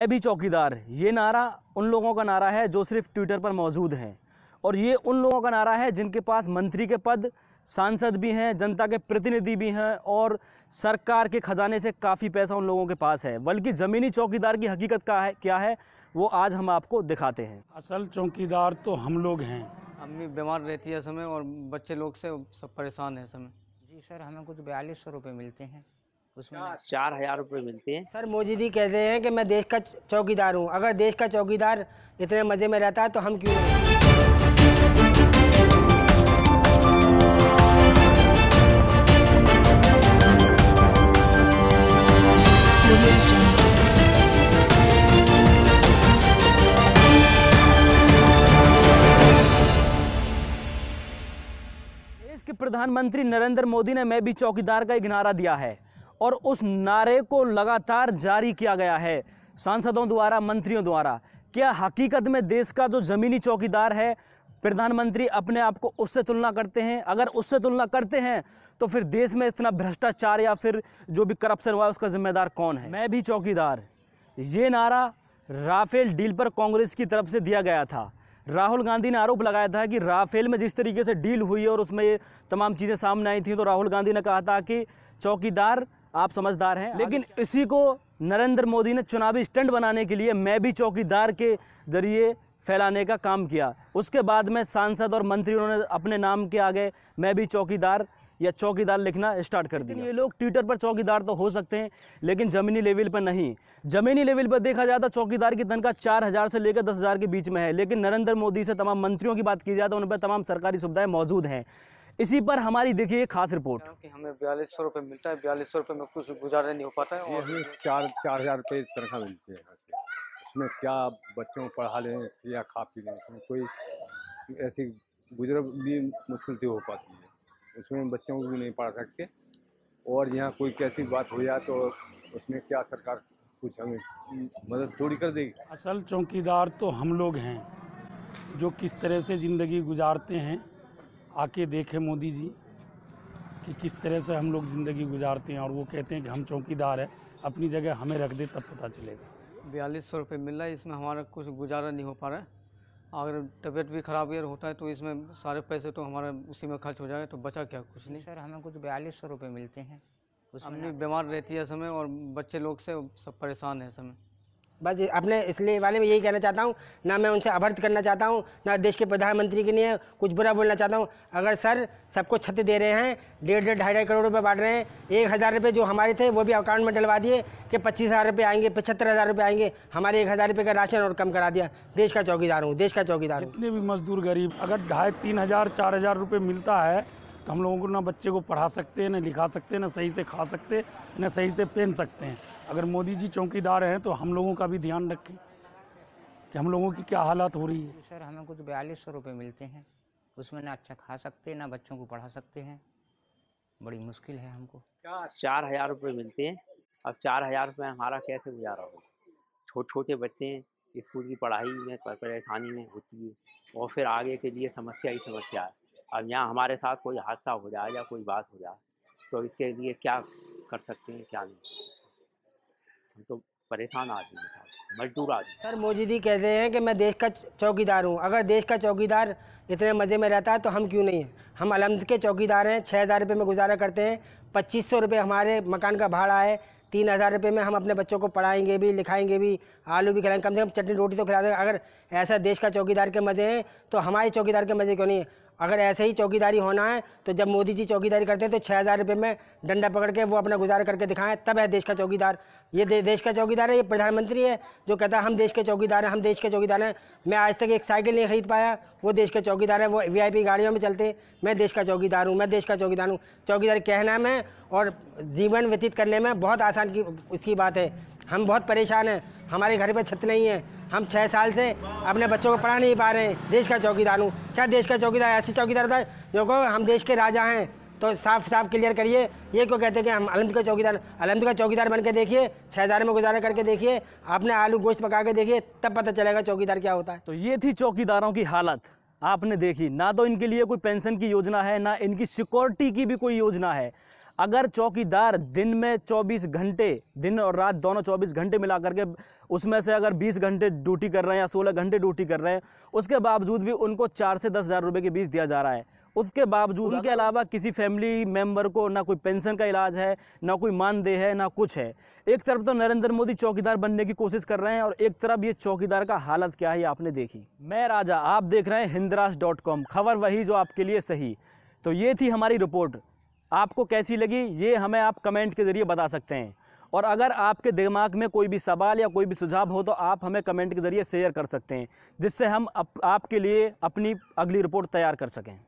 मैं भी चौकीदार ये नारा उन लोगों का नारा है जो सिर्फ़ ट्विटर पर मौजूद हैं। और ये उन लोगों का नारा है जिनके पास मंत्री के पद सांसद भी हैं जनता के प्रतिनिधि भी हैं और सरकार के खजाने से काफ़ी पैसा उन लोगों के पास है। बल्कि ज़मीनी चौकीदार की हकीकत का है क्या है वो आज हम आपको दिखाते हैं। असल चौकीदार तो हम लोग हैं। अम्मी बीमार रहती है समय और बच्चे लोग से सब परेशान है समय। जी सर हमें कुछ बयालीस सौ रुपये मिलते हैं। उसमें चार। हज़ार रुपये मिलते हैं। सर मोदी जी कहते हैं कि मैं देश का चौकीदार हूँ। अगर देश का चौकीदार इतने मज़े में रहता है तो हम क्यों? देश के प्रधानमंत्री नरेंद्र मोदी ने मैं भी चौकीदार का एक नारा दिया है। और उस नारे को लगातार जारी किया गया है। सांसदों द्वारा, मंत्रियों द्वारा, क्या हकीकत में देश का जो ज़मीनी चौकीदार है, प्रधानमंत्री अपने आप को उससे तुलना करते हैं? अगर उससे तुलना करते हैं तो फिर देश में इतना भ्रष्टाचार या फिर जो भी करप्शन हुआ है, उसका जिम्मेदार कौन है? मैं भी चौकीदार। ये नारा राफेल डील पर कांग्रेस की तरफ़ से दिया गया था। राहुल गांधी ने आरोप लगाया था कि राफेल में जिस तरीके से डील हुई और उसमें ये तमाम चीज़ें सामने आई थी तो राहुल गांधी ने कहा था कि चौकीदार आप समझदार हैं। लेकिन इसी को नरेंद्र मोदी ने चुनावी स्टंट बनाने के लिए मैं भी चौकीदार के ज़रिए फैलाने का काम किया। उसके बाद में सांसद और मंत्री उन्होंने अपने नाम के आगे मैं भी चौकीदार या चौकीदार लिखना स्टार्ट कर दिया। ये लोग ट्विटर पर चौकीदार तो हो सकते हैं लेकिन ज़मीनी लेवल पर नहीं। ज़मीनी लेवल पर देखा जाए तो चौकीदार की तनख्वाह चार हज़ार से लेकर दस हज़ार के बीच में है। लेकिन नरेंद्र मोदी से तमाम मंत्रियों की बात की जाए तो उन पर तमाम सरकारी सुविधाएँ मौजूद हैं। इसी पर हमारी देखिए एक खास रिपोर्ट। कि हमें बयालीस सौ रुपये मिलता है बयालीस सौ रुपये में कुछ गुजारा नहीं हो पाता है और हमें चार चार हज़ार रुपये तनख्वाह मिलती है उसमें क्या बच्चों को पढ़ा लें या खा पी लें उसमें कोई ऐसी गुजर भी मुश्किल से हो पाती है। उसमें बच्चों को भी नहीं पढ़ा सकते और यहाँ कोई कैसी बात हो जाए तो उसमें क्या सरकार कुछ हमें मदद थोड़ी कर देगी? असल चौकीदार तो हम लोग हैं जो किस तरह से ज़िंदगी गुजारते हैं आके देखे मोदी जी कि किस तरह से हम लोग ज़िंदगी गुजारते हैं और वो कहते हैं कि हम चौकीदार हैं अपनी जगह हमें रख दे तब पता चलेगा। बयालीस सौ रुपये मिल रहा है इसमें हमारा कुछ गुजारा नहीं हो पा रहा है। अगर तबीयत भी ख़राब अगर होता है तो इसमें सारे पैसे तो हमारा उसी में खर्च हो जाएगा तो बचा क्या कुछ नहीं। सर हमें कुछ बयालीस सौ रुपये मिलते हैं। उसमें बीमार रहती है समय और बच्चे लोग से सब परेशान है समय। बस अपने इसलिए वाले में यही कहना चाहता हूँ, ना मैं उनसे अभर्थ करना चाहता हूँ, ना देश के प्रधानमंत्री के लिए कुछ बुरा बोलना चाहता हूँ। अगर सर सबको छत दे रहे हैं, डेढ़ डेढ़ ढाई ढाई करोड़ रुपए बांट रहे हैं, एक हज़ार रुपये जो हमारे थे वो भी अकाउंट में डलवा दिए कि पच्चीस हज़ार रुपये आएँगे, पचहत्तर हज़ार रुपये आएँगे, हमारे एक हज़ार रुपये का राशन और कम करा दिया। देश का चौकीदार हूँ, देश का चौकीदार जितने भी मजदूर गरीब, अगर ढाई तीन हज़ार, चार हज़ार रुपये मिलता है तो हम लोगों को ना बच्चे को पढ़ा सकते हैं ना लिखा सकते हैं ना सही से खा सकते हैं ना सही से पहन सकते हैं। अगर मोदी जी चौकीदार हैं तो हम लोगों का भी ध्यान रखें कि हम लोगों की क्या हालात हो रही है। सर हमें कुछ बयालीस सौ रुपये मिलते हैं। उसमें ना अच्छा खा सकते हैं ना बच्चों को पढ़ा सकते हैं। बड़ी मुश्किल है हमको। चार हज़ार रुपये मिलते हैं। अब चार हज़ार रुपये हमारा कैसे गुजारा हो छोटे छोटे बच्चे हैं स्कूल की पढ़ाई में परेशानी में होती है। और फिर आगे के लिए समस्या ही समस्या है। अब यहाँ हमारे साथ कोई हादसा हो जाए या कोई बात हो जाए तो इसके लिए क्या कर सकते हैं, क्या नहीं हम तो परेशान आदमी साहब, मजदूर आदमी सर मोदी जी कहते हैं कि मैं देश का चौकीदार हूँ। अगर देश का चौकीदार इतने मज़े में रहता है तो हम क्यों नहीं हैं? हम अलमद के चौकीदार हैं छः हज़ार रुपये में गुजारा करते हैं पच्चीस सौ रुपये हमारे मकान का भाड़ा है। तीन हज़ार रुपये में हम अपने बच्चों को पढ़ाएँगे भी लिखाएँगे भी आलू भी खिलाएँगे। कम से कम चटनी रोटी तो खिला देंगे। अगर ऐसा देश का चौकीदार के मज़े हैं तो हमारे चौकीदार के मज़े क्यों नहीं अगर ऐसे ही चौकीदारी होना है तो जब मोदी जी चौकीदारी करते हैं तो छः हज़ार रुपये में डंडा पकड़ के वो अपना गुजारा करके दिखाएँ तब है देश का चौकीदार। ये दे, देश का चौकीदार है ये प्रधानमंत्री है जो कहता है हम देश के चौकीदार हैं हम देश के चौकीदार हैं। मैं आज तक एक साइकिल नहीं खरीद पाया वो देश के चौकीदार है वो वीआईपी गाड़ियों में चलते। मैं देश का चौकीदार हूँ मैं देश का चौकीदार हूँ। चौकीदार कहना में और जीवन व्यतीत करने में बहुत आसान की उसकी बात है। हम बहुत परेशान हैं। हमारे घर पे छत नहीं है। हम छः साल से अपने बच्चों को पढ़ा नहीं पा रहे हैं। देश का चौकीदार हूँ। क्या देश का चौकीदार, ऐसी चौकीदार था जो को हम देश के राजा हैं। तो साफ़ साफ़ क्लियर करिए। ये क्यों कहते हैं कि हम अलमद का चौकीदार अलमद का चौकीदार बन के देखिए छः हज़ार में गुजारा करके देखिए आपने आलू गोश्त पका के देखिए, तब पता चलेगा चौकीदार क्या होता है। तो ये थी चौकीदारों की हालत। आपने देखी, ना तो इनके लिए कोई पेंशन की योजना है, ना इनकी सिक्योरिटी की भी कोई योजना है। अगर चौकीदार दिन में 24 घंटे दिन और रात दोनों 24 घंटे मिला करके उसमें से अगर 20 घंटे ड्यूटी कर रहे हैं या 16 घंटे ड्यूटी कर रहे हैं उसके बावजूद भी उनको चार से दस हज़ार रुपये के बीच दिया जा रहा है। उसके बावजूद उनके अलावा किसी फैमिली मेंबर को ना कोई पेंशन का इलाज है ना कोई मानदेय है ना कुछ है। एक तरफ़ तो नरेंद्र मोदी चौकीदार बनने की कोशिश कर रहे हैं और एक तरफ़ ये चौकीदार का हालत क्या है ये आपने देखी। मैं राजा आप देख रहे हैं हिंदराज खबर वही जो आपके लिए सही। तो ये थी हमारी रिपोर्ट। आपको कैसी लगी ये हमें आप कमेंट के ज़रिए बता सकते हैं। और अगर आपके दिमाग में कोई भी सवाल या कोई भी सुझाव हो तो आप हमें कमेंट के ज़रिए शेयर कर सकते हैं जिससे हम अप, आपके लिए अपनी अगली रिपोर्ट तैयार कर सकें।